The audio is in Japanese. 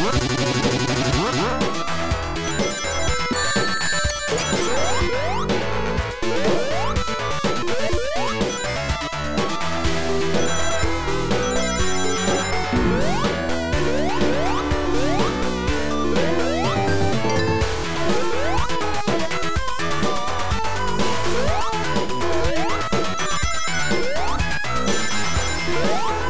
What? Oh!